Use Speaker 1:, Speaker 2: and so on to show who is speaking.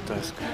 Speaker 1: тоска.